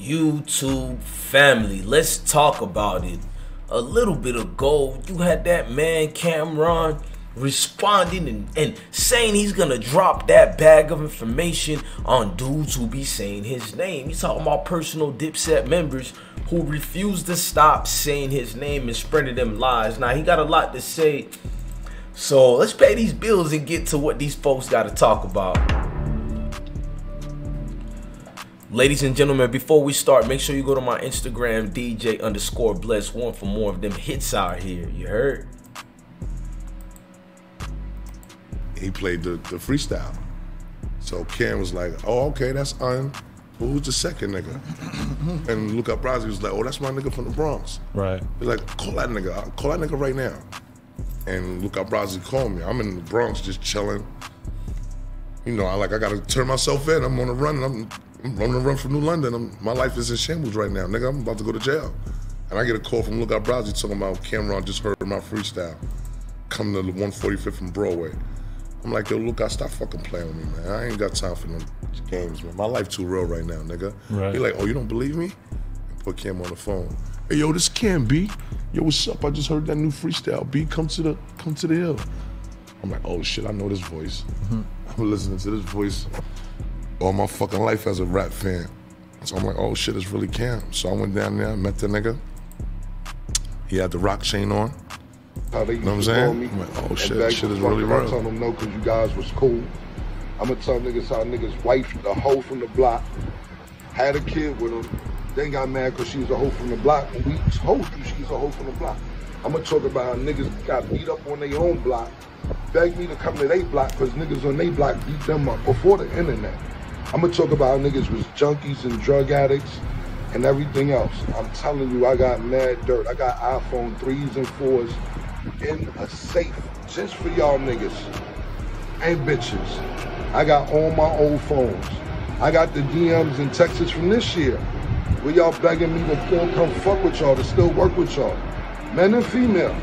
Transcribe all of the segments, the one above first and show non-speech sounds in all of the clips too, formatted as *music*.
YouTube family, let's talk about it. A little bit ago, you had that man Cam'ron responding and, and saying he's gonna drop that bag of information on dudes who be saying his name. He's talking about personal Dipset members who refuse to stop saying his name and spreading them lies. Now he got a lot to say. So let's pay these bills and get to what these folks gotta talk about. Ladies and gentlemen, before we start, make sure you go to my Instagram, DJ underscore bless one for more of them hits out here. You heard? he played the, the freestyle. So Cam was like, oh, okay, that's Un. Who's the second nigga? *laughs* and Luca Brasi was like, oh, that's my nigga from the Bronx. Right. He's like, call that nigga. uh, Call that nigga right now. And Luca Brasi called me. I'm in the Bronx just chilling. You know, I like I gotta turn myself in. I'm on a run. I'm, I'm on a run from New London. I'm, my life is in shambles right now, nigga. I'm about to go to jail. And I get a call from Luca Brasi talking about Cam'ron just heard my freestyle. Come to the 145th from Broadway. I'm like, yo, Luca, stop fucking playing with me, man. I ain't got time for no games, man. My life too real right now, nigga. Right. He like, oh, you don't believe me? I put Cam on the phone. Hey, yo, this Cam B. Yo, what's up? I just heard that new freestyle. B, come to the come to the hill. I'm like, oh shit, I know this voice. Mm-hmm. *laughs* I'm listening to this voice all my fucking life as a rap fan. So I'm like, oh shit, it's really Cam. So I went down there, met the nigga. He had the Roc chain on. How they used Know what I'm saying? me. I'm like, oh, shit, shit is really real. I real. tell them no because you guys was cool. I'm gonna tell niggas how niggas wife the hoe from the block had a kid with him. Then got mad because she was a hoe from the block. And we told you she's a hoe from the block. I'm gonna talk about how niggas got beat up on their own block, begged me to come to their block because niggas on their block beat them up before the internet. I'm gonna talk about how niggas was junkies and drug addicts and everything else. I'm telling you, I got mad dirt. I got iPhone 3s and 4s in a safe just for y'all niggas and bitches. I got all my old phones. I got the DMs in Texas from this year where y'all begging me to still come fuck with y'all, to still work with y'all. Men and female.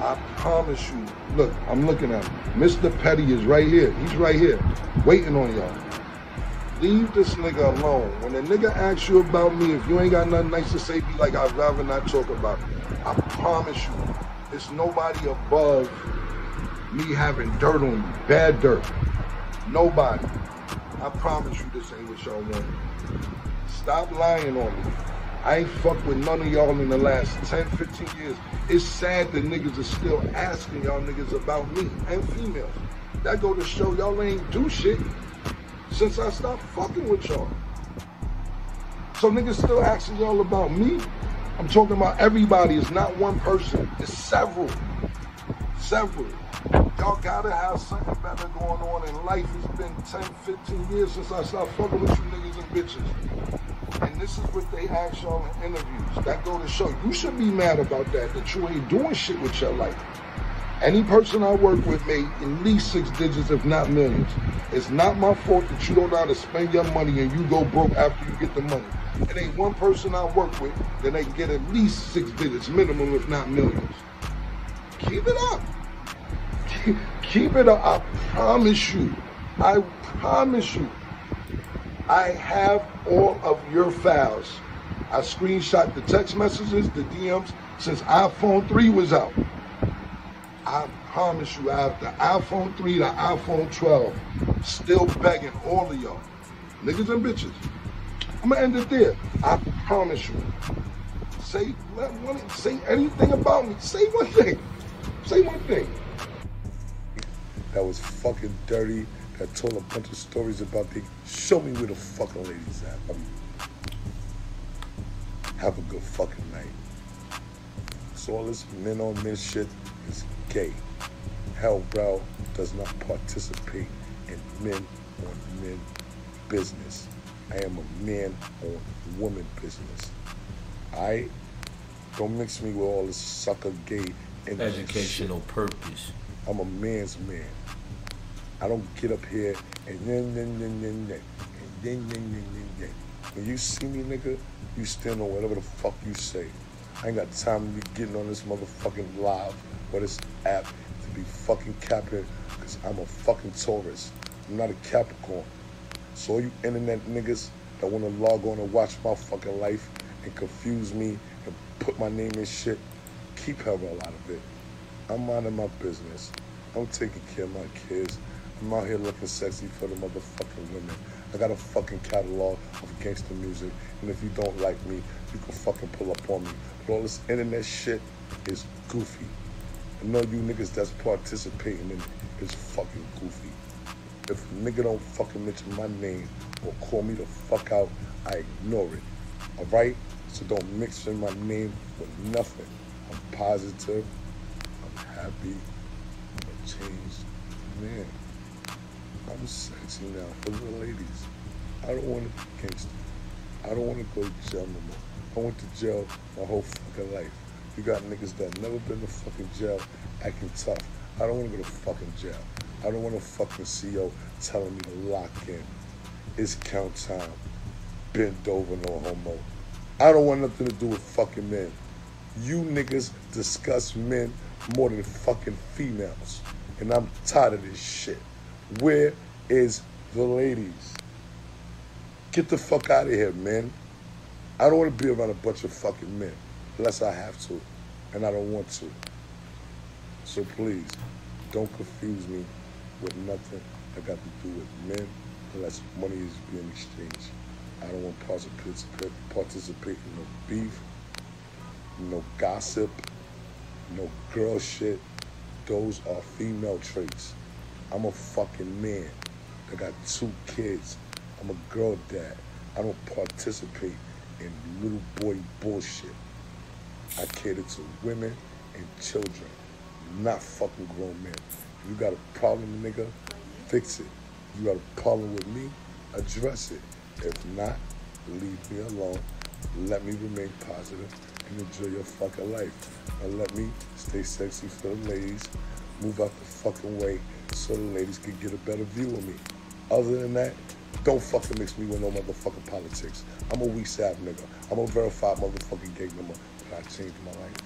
I promise you. Look, I'm looking at him. Mr. Petty is right here. He's right here, waiting on y'all. Leave this nigga alone. When a nigga asks you about me, if you ain't got nothing nice to say, be like, I'd rather not talk about it. I promise you, it's nobody above me having dirt on you, bad dirt. Nobody. I promise you this ain't what y'all want. Stop lying on me. I ain't fucked with none of y'all in the last 10, 15 years. It's sad that niggas are still asking y'all niggas about me and females. That go to show y'all ain't do shit since I stopped fucking with y'all. So niggas still asking y'all about me. I'm talking about everybody. It's not one person. It's several. Several. Y'all gotta have something better going on in life. It's been 10, 15 years since I stopped fucking with you niggas and bitches. And this is what they ask y'all in interviews. That go to show you should be mad about that, that you ain't doing shit with your life. Any person I work with made at least six digits, if not millions. It's not my fault that you don't know how to spend your money and you go broke after you get the money. It ain't one person I work with that they get at least six digits minimum, if not millions. Keep it up. Keep it up. I promise you. I promise you. I have all of your files. I screenshot the text messages, the DMs, since iPhone 3 was out. I promise you, I have the iPhone 3, the iPhone 12, still begging all of y'all, niggas and bitches. I'm gonna end it there. I promise you. Say, one, say anything about me. Say one thing. Say one thing. That was fucking dirty. That told a bunch of stories about the. Show me where the fucking ladies at. Um, have a good fucking night. So all this men on men shit is gay. Hellrell, does not participate in men on men business. I am a man on woman business. I don't mix me with all this sucker gay and Educational purpose. I'm a man's man. I don't get up here and then then then then then and then then then then then. When you see me, nigga, you stand on whatever the fuck you say. I ain't got time to be getting on this motherfucking live or this app to be fucking capping because I'm a fucking Taurus. I'm not a Capricorn. So all you internet niggas, that want to log on and watch my fucking life and confuse me and put my name in shit, keep Hellrell out of it. I'm minding my business. I'm taking care of my kids. I'm out here looking sexy for the motherfucking women. I got a fucking catalog of gangster music, and if you don't like me, you can fucking pull up on me. But all this internet shit is goofy. I know you niggas that's participating in is fucking goofy. If nigga don't fucking mention my name or call me the fuck out, I ignore it. Alright? So don't mix in my name with nothing. I'm positive. I'm happy. I'm a changed man. I'm sexy now for the ladies. I don't want to be gangster. I don't want to go to jail no more. I went to jail my whole fucking life. You got niggas that never been to fucking jail acting tough. I don't want to go to fucking jail. I don't want a fucking CEO telling me to lock in. It's count time. Bend over, no homo. I don't want nothing to do with fucking men. You niggas discuss men more than fucking females. And I'm tired of this shit. Where is the ladies? Get the fuck out of here, man. I don't want to be around a bunch of fucking men unless I have to, and I don't want to. So please, don't confuse me with nothing that got to do with men unless money is being exchanged. I don't want to participate, participate in no beef, no gossip, no girl shit. Those are female traits. I'm a fucking man I got two kids. I'm a girl dad. I don't participate in little boy bullshit. I cater to women and children, not fucking grown men. You got a problem, nigga, fix it. You got a problem with me, address it. If not, leave me alone. Let me remain positive and enjoy your fucking life. And let me stay sexy for the ladies. Move out the fucking way so the ladies can get a better view of me. Other than that, don't fucking mix me with no motherfucking politics. I'm a weak sap nigga. I'm a verified motherfucking gang member, I changed my life.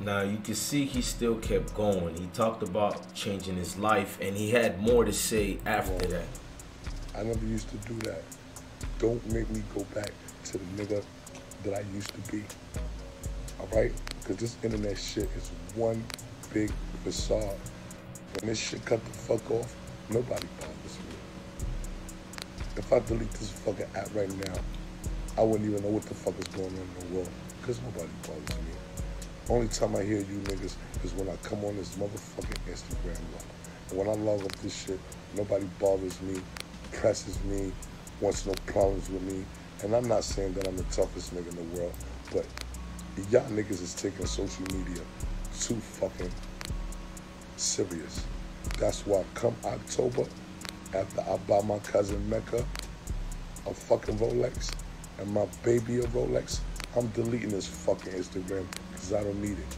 Now you can see he still kept going. He talked about changing his life, and he had more to say after that. I never used to do that. Don't make me go back to the nigga that I used to be. All right? Because this internet shit is one big facade. When this shit cut the fuck off, nobody bothers me. If I delete this fucking app right now, I wouldn't even know what the fuck is going on in the world. Because nobody bothers me. Only time I hear you niggas is when I come on this motherfucking Instagram log. And when I log up this shit, nobody bothers me, presses me, wants no problems with me. And I'm not saying that I'm the toughest nigga in the world, but y'all niggas is taking social media too fucking serious. That's why come October, after I buy my cousin Mecca a fucking Rolex and my baby a Rolex, I'm deleting this fucking Instagram because I don't need it.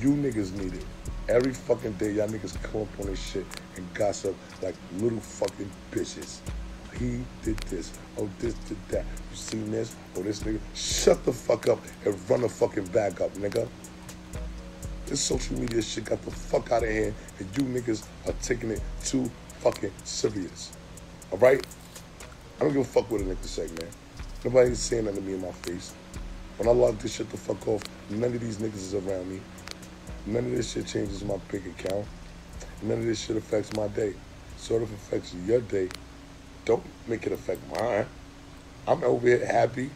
You niggas need it. Every fucking day, y'all niggas come up on this shit and gossip like little fucking bitches. He did this. Oh, this did that. You seen this? Oh, this nigga. Shut the fuck up and run the fucking bag up, nigga. This social media shit got the fuck out of hand, and you niggas are taking it too fucking serious. All right? I don't give a fuck what a nigga say, man. Nobody Nobody's saying nothing to me in my face. When I log this shit the fuck off, none of these niggas is around me. None of this shit changes my bank account. None of this shit affects my day. So if it affects your day, don't make it affect mine. I'm over here happy,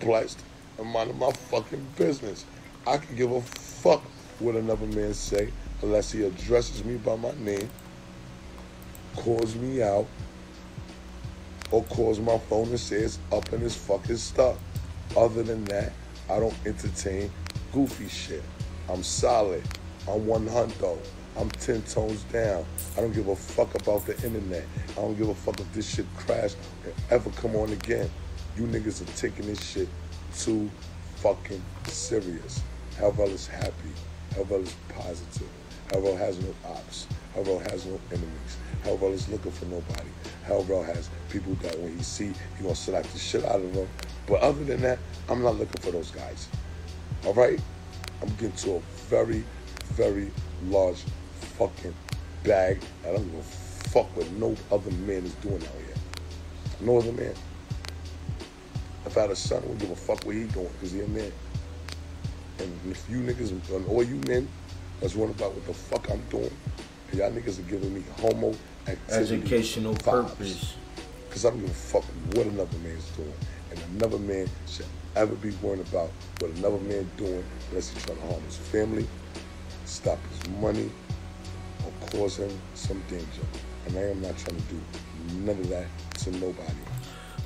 blessed, and minding my fucking business. I can give a fuck what another man say unless he addresses me by my name, calls me out, or calls my phone and says up in his fucking stuff. Other than that, I don't entertain goofy shit. I'm solid. I'm one hundo. I'm 10 tones down. I don't give a fuck about the internet. I don't give a fuck if this shit crash and ever come on again. You niggas are taking this shit too fucking serious. Hellrell is happy. Hellrell is positive. Hellrell has no ops. Hellrell has no enemies. Hellrell is looking for nobody. Hellrell has people that when he see, he gonna slap the shit out of them. But other than that, I'm not looking for those guys. All right? I'm getting to a very, very large fucking bag. and I'm gonna fuck what no other man is doing out here. No other man. If I had a son, I wouldn't give a fuck what he doing, because he a man. And if you niggas, and all you men, that's worrying about what the fuck I'm doing, y'all niggas are giving me homo Educational purpose. Because I don't give a fuck what another man's doing. And another man should ever be worrying about what another man doing unless he's trying to harm his family, stop his money, or cause him some danger. And I am not trying to do none of that to nobody.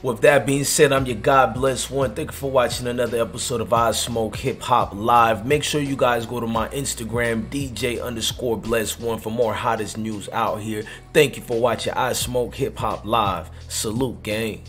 With that being said, I'm your God bless one. Thank you for watching another episode of I Smoke Hip Hop Live. Make sure you guys go to my Instagram, DJ underscore bless one, for more hottest news out here. Thank you for watching I Smoke Hip Hop Live. Salute, gang.